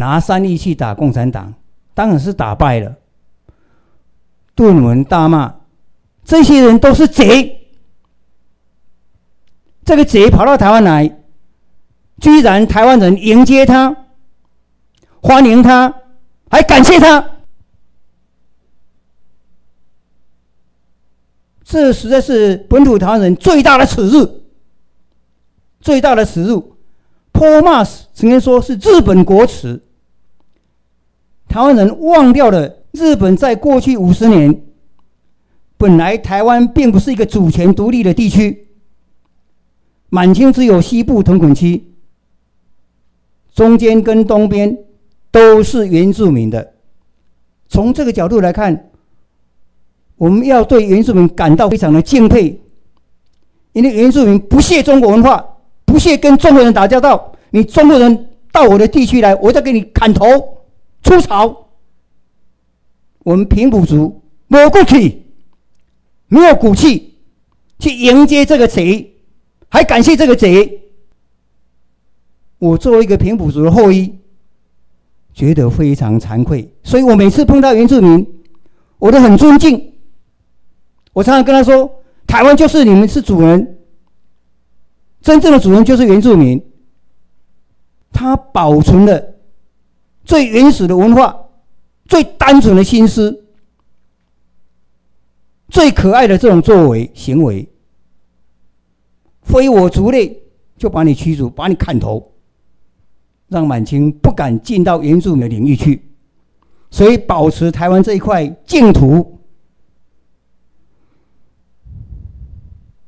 拿三亿去打共产党，当然是打败了。顿文大骂，这些人都是贼。这个贼跑到台湾来，居然台湾人迎接他，欢迎他，还感谢他。这实在是本土台湾人最大的耻辱，最大的耻辱。Paul Mas 曾经说是日本国耻。台湾人忘掉了日本在过去五十年，本来台湾并不是一个主权独立的地区，满清只有西部屯垦区，中间跟东边都是原住民的。从这个角度来看，我们要对原住民感到非常的敬佩，因为原住民不屑中国文化，不屑跟中国人打交道。你中国人到我的地区来，我再给你砍头。出草，我们平埔族没骨气，没有骨气去迎接这个贼，还感谢这个贼。我作为一个平埔族的后裔，觉得非常惭愧，所以我每次碰到原住民，我都很尊敬。我常常跟他说：“台湾就是你们是主人，真正的主人就是原住民。”他保存了。最原始的文化，最单纯的心思，最可爱的这种作为行为，非我族类就把你驱逐，把你砍头，让满清不敢进到原住民的领域去。所以，保持台湾这一块净土，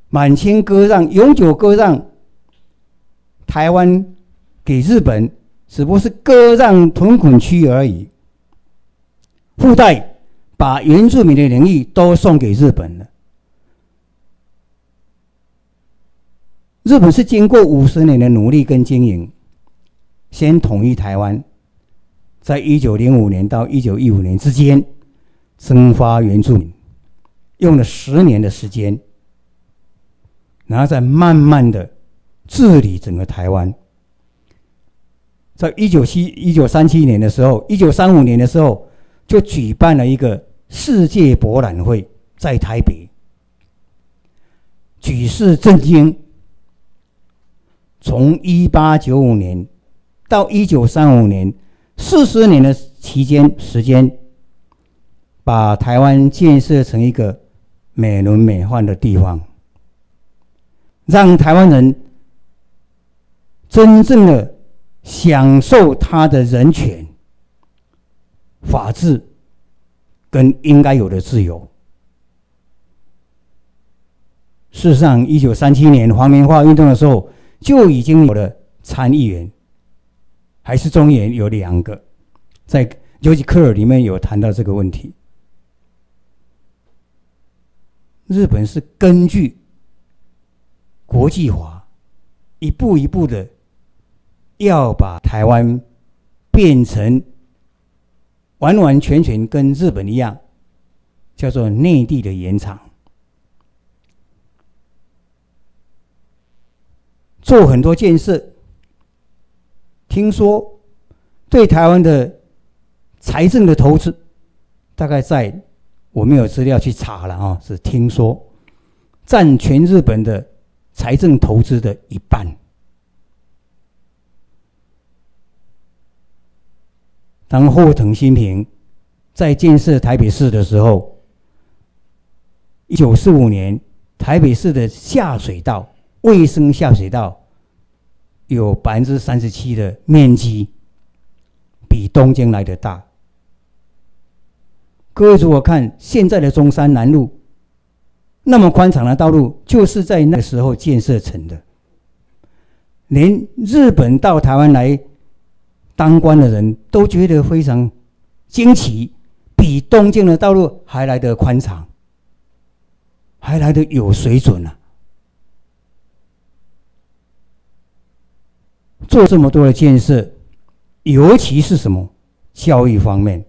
满清割让，永久割让台湾给日本。只不过是割让屯垦区而已，附带把原住民的领域都送给日本了。日本是经过五十年的努力跟经营，先统一台湾，在一九零五年到一九一五年之间征发原住民，用了十年的时间，然后再慢慢的治理整个台湾。在一九七一九三七年的时候，一九三五年的时候，就举办了一个世界博览会，在台北，举世震惊。从一八九五年到一九三五年，四十年的期间时间，把台湾建设成一个美轮美奂的地方，让台湾人真正的。享受他的人权、法治跟应该有的自由。事实上，一九三七年黄棉化运动的时候，就已经有了参议员，还是中原有两个，在尤其科尔里面有谈到这个问题。日本是根据国际法，一步一步的。要把台湾变成完完全全跟日本一样，叫做内地的延长，做很多建设。听说对台湾的财政的投资，大概在我没有资料去查了啊，是听说占全日本的财政投资的一半。当后藤新平在建设台北市的时候，一九四五年，台北市的下水道卫生下水道有百分之三十七的面积比东京来的大。各位如果看现在的中山南路，那么宽敞的道路，就是在那个时候建设成的。连日本到台湾来。当官的人都觉得非常惊奇，比东京的道路还来得宽敞，还来得有水准呢。做这么多的建设，尤其是什么教育方面，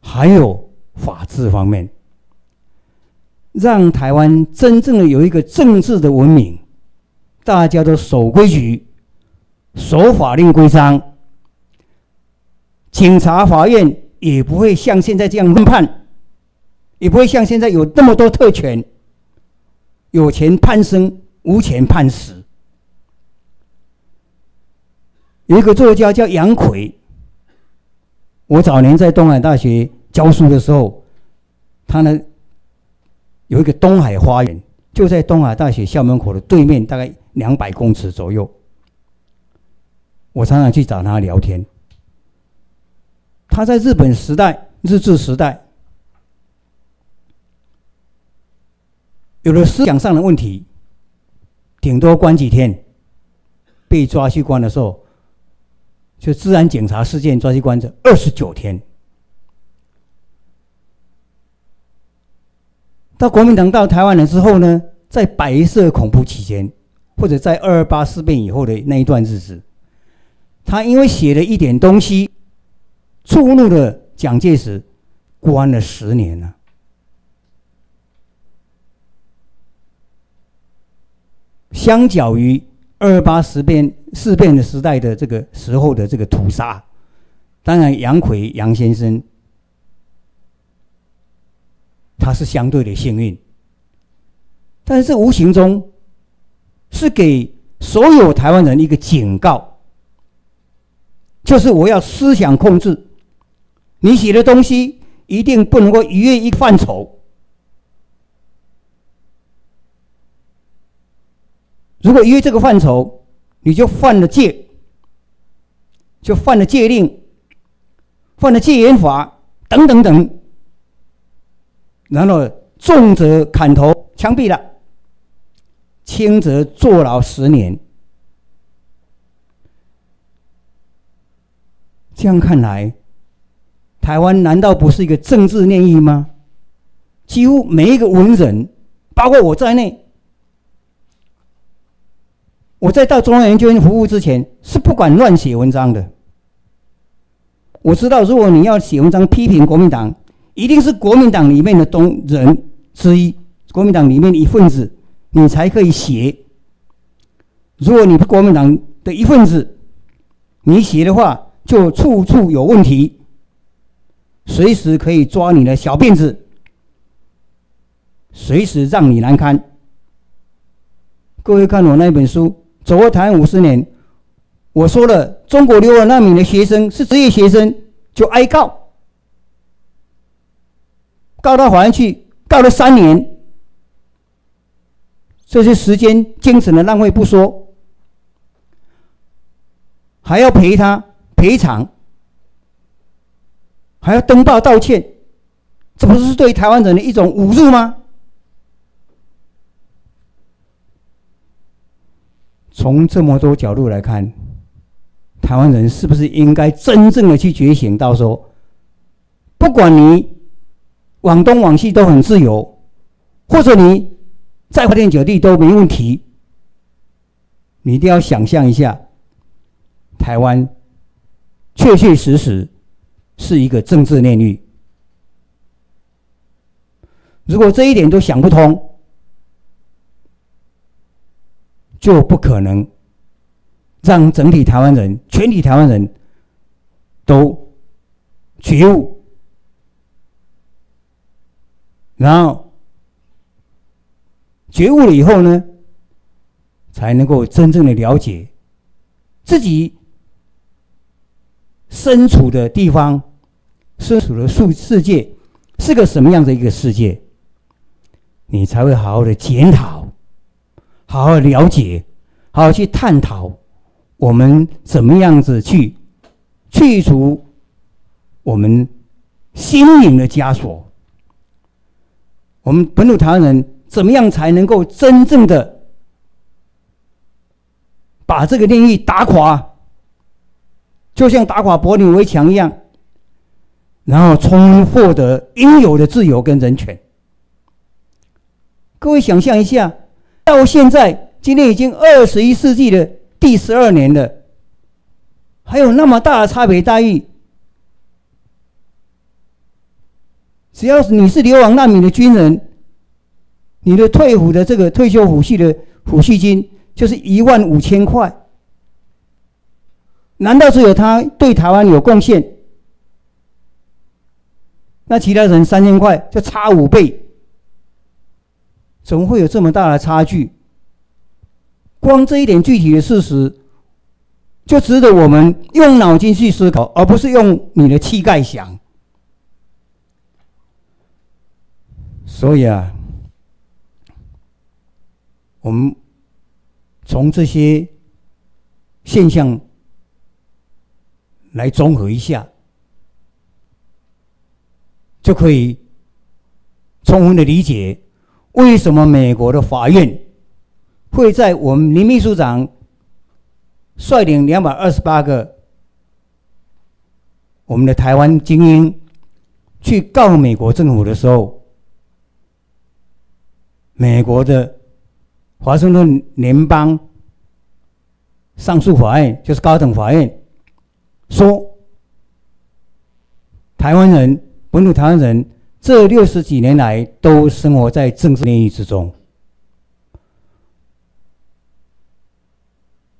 还有法治方面，让台湾真正的有一个政治的文明，大家都守规矩、守法令规章。警察、法院也不会像现在这样论判，也不会像现在有那么多特权，有钱判生，无钱判死。有一个作家叫杨奎，我早年在东海大学教书的时候，他呢有一个东海花园，就在东海大学校门口的对面，大概两百公尺左右。我常常去找他聊天。他在日本时代、日治时代，有了思想上的问题，顶多关几天，被抓去关的时候。就治安检查事件抓去关着二十九天，到国民党到台湾了之后呢，在白色恐怖期间，或者在二二八事变以后的那一段日子，他因为写了一点东西，触怒了蒋介石，关了十年了。相较于二八事变。事变的时代的这个时候的这个屠杀，当然杨奎杨先生他是相对的幸运，但是无形中是给所有台湾人一个警告，就是我要思想控制，你写的东西一定不能够逾越一个范畴，如果逾越这个范畴。你就犯了戒，就犯了戒令，犯了戒严法等等等，然后重则砍头枪毙了，轻则坐牢十年。这样看来，台湾难道不是一个政治炼狱吗？几乎每一个文人，包括我在内。我在到中央研究院服务之前，是不管乱写文章的。我知道，如果你要写文章批评国民党，一定是国民党里面的东人之一，国民党里面的一份子，你才可以写。如果你不国民党的一份子，你写的话就处处有问题，随时可以抓你的小辫子，随时让你难堪。各位看我那本书。走过台湾五十年，我说了，中国留那名的学生是职业学生，就挨告，告到法院去，告了三年，这些时间精神的浪费不说，还要赔他赔偿，还要登报道歉，这不是对台湾人的一种侮辱吗？从这么多角度来看，台湾人是不是应该真正的去觉醒？到说，不管你往东往西都很自由，或者你再花天酒地都没问题，你一定要想象一下，台湾确确实实是一个政治炼狱。如果这一点都想不通，就不可能让整体台湾人、全体台湾人都觉悟，然后觉悟了以后呢，才能够真正的了解自己身处的地方、身处的世世界是个什么样的一个世界，你才会好好的检讨。好好了解，好好去探讨，我们怎么样子去去除我们心灵的枷锁？我们本土台湾人怎么样才能够真正的把这个炼狱打垮？就像打垮柏林围墙一样，然后重获得应有的自由跟人权。各位想象一下。到现在，今天已经二十一世纪的第十二年了，还有那么大的差别待遇。只要是你是流亡难民的军人，你的退伍的这个退休抚恤的抚恤金就是一万五千块。难道只有他对台湾有贡献？那其他人三千块就差五倍，怎么会有这么大的差距？光这一点具体的事实，就值得我们用脑筋去思考，而不是用你的气概想。所以啊，我们从这些现象来综合一下。就可以充分的理解为什么美国的法院会在我们林秘书长率领两百二十八个我们的台湾精英去告美国政府的时候，美国的华盛顿联邦上诉法院就是高等法院说台湾人。本土台湾人这六十几年来都生活在政治炼狱之中。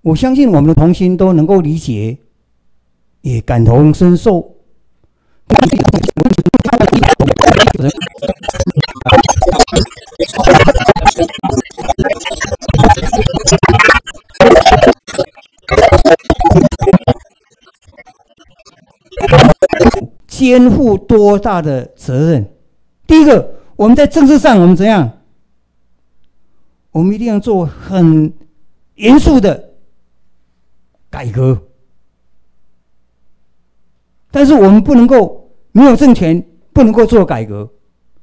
我相信我们的同心都能够理解，也感同身受。肩负多大的责任？第一个，我们在政治上，我们怎样？我们一定要做很严肃的改革。但是我们不能够没有政权，不能够做改革。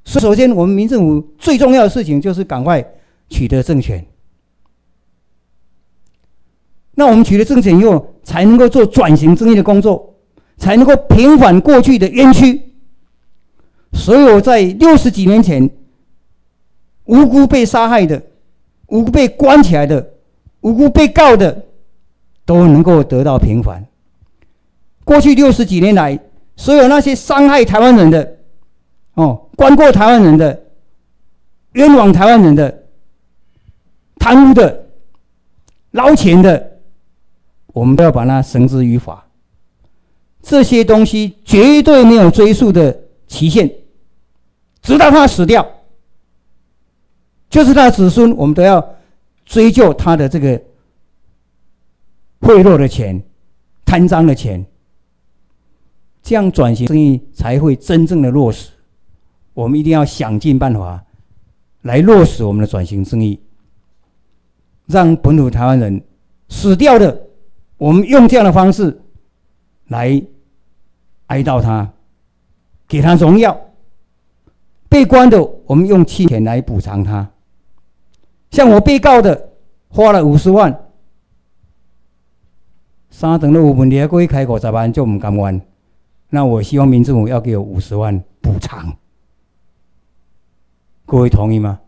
所以，首先，我们民政府最重要的事情就是赶快取得政权。那我们取得政权以后，才能够做转型正义的工作。才能够平反过去的冤屈。所有在六十几年前无辜被杀害的、无辜被关起来的、无辜被告的，都能够得到平反。过去六十几年来，所有那些伤害台湾人的、哦，关过台湾人的、冤枉台湾人的、贪污的、捞钱的，我们都要把它绳之于法。这些东西绝对没有追溯的期限，直到他死掉，就是他子孙，我们都要追究他的这个贿赂的钱、贪赃的钱，这样转型生意才会真正的落实。我们一定要想尽办法来落实我们的转型生意，让本土台湾人死掉的，我们用这样的方式。来哀悼他，给他荣耀。被关的，我们用金钱来补偿他。像我被告的，花了五十万，三等的五问题还可以开五十万，就唔甘愿。那我希望民政府要给我五十万补偿。各位同意吗？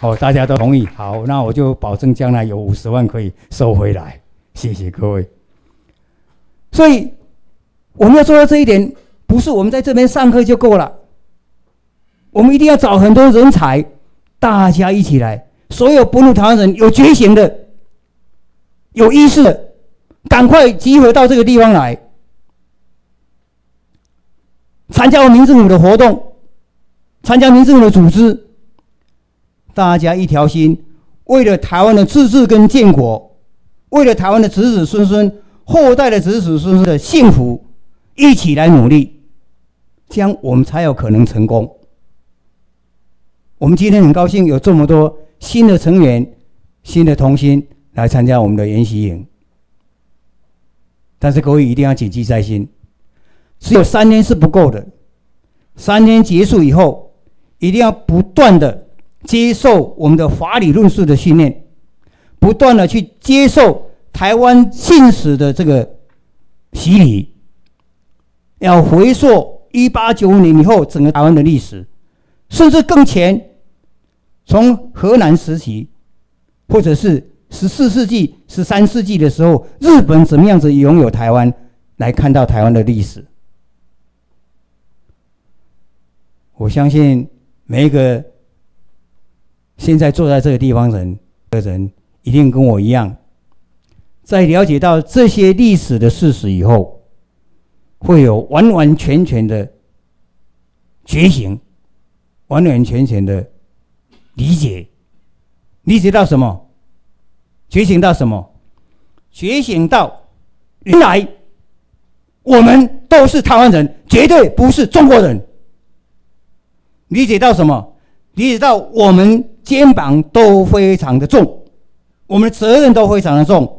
哦，大家都同意。好，那我就保证将来有五十万可以收回来。谢谢各位。所以，我们要做到这一点，不是我们在这边上课就够了。我们一定要找很多人才，大家一起来，所有不入台湾人有觉醒的、有意识的，赶快集合到这个地方来，参加我们民政府的活动，参加民政府的组织，大家一条心，为了台湾的自治跟建国，为了台湾的子子孙孙。后代的子子孙孙的幸福，一起来努力，这样我们才有可能成功。我们今天很高兴有这么多新的成员、新的童心来参加我们的研习营，但是各位一定要谨记在心，只有三天是不够的。三天结束以后，一定要不断的接受我们的法理论述的训练，不断的去接受。台湾信史的这个洗礼，要回溯一八九五年以后整个台湾的历史，甚至更前，从河南时期，或者是十四世纪、十三世纪的时候，日本怎么样子拥有台湾，来看到台湾的历史。我相信每一个现在坐在这个地方人的人，一定跟我一样。在了解到这些历史的事实以后，会有完完全全的觉醒，完完全全的理解，理解到什么？觉醒到什么？觉醒到原来我们都是台湾人，绝对不是中国人。理解到什么？理解到我们肩膀都非常的重，我们的责任都非常的重。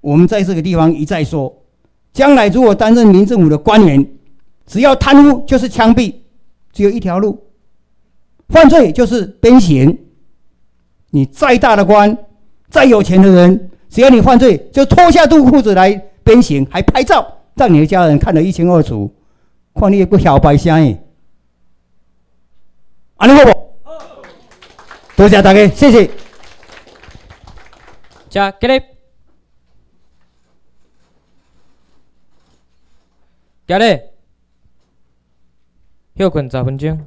我们在这个地方一再说。将来如果担任民政府的官员，只要贪污就是枪毙，只有一条路，犯罪就是鞭刑。你再大的官，再有钱的人，只要你犯罪，就脱下肚裤子来鞭刑，还拍照让你的家人看得一清二楚。看你也不小白相诶，安尼好不？多谢大家，谢谢。加给你。要得休困十分钟。